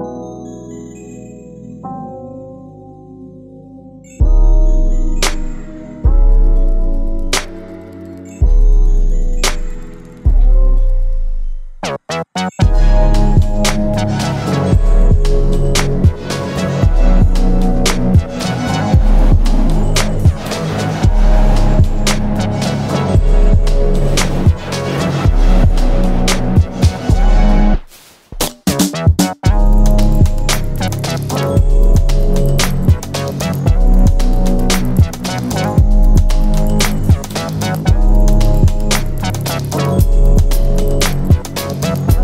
Música